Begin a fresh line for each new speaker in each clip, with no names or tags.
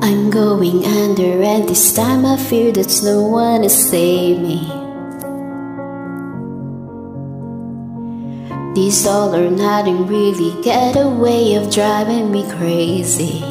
I'm going under, and this time I fear that no one to save me. These all or nothing really get a way of driving me crazy.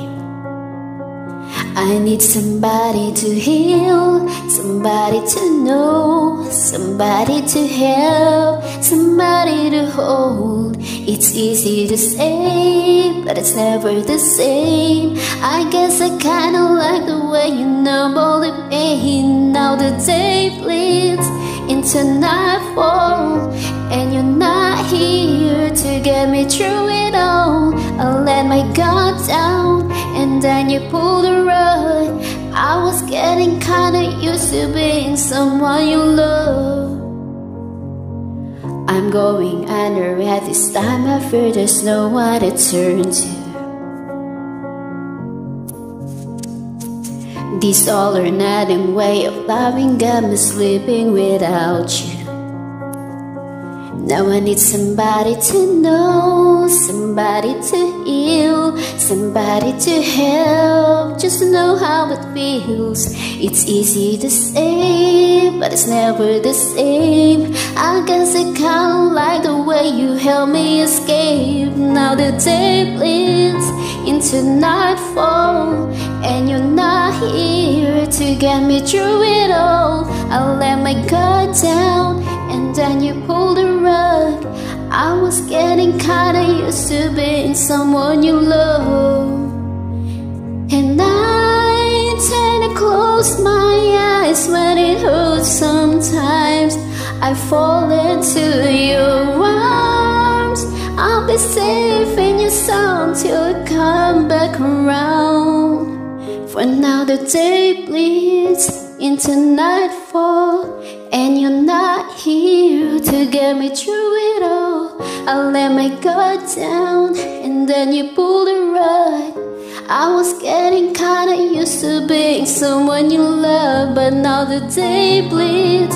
I need somebody to heal, somebody to know somebody to help, somebody to hold. It's easy to say, but it's never the same. I guess I kinda like the way you numb all the pain. Now the day bleeds into nightfall, and you're not here to get me through it all. I let my guard down, and then you pulled the rug. I was getting kinda used to being someone you love. I'm going under at this time. I fear there's no one to turn to. This all or nothing way of loving got me sleeping without you. Now I need somebody to know, somebody to heal, somebody to help, just know how it feels. It's easy to say, but it's never the same. I guess I kinda help me escape. Now the day bleeds into nightfall, and you're not here to get me through it all. I let my guard down and then you pulled the rug I was getting kinda used to being someone you love And I tend to close my eyes when it hurts sometimes I fall into I'll be safe in your sound till you come back around. For now the day bleeds into nightfall And you're not here to get me through it all. I let my guard down and then you pulled the rug. I was getting kinda used to being someone you love But now the day bleeds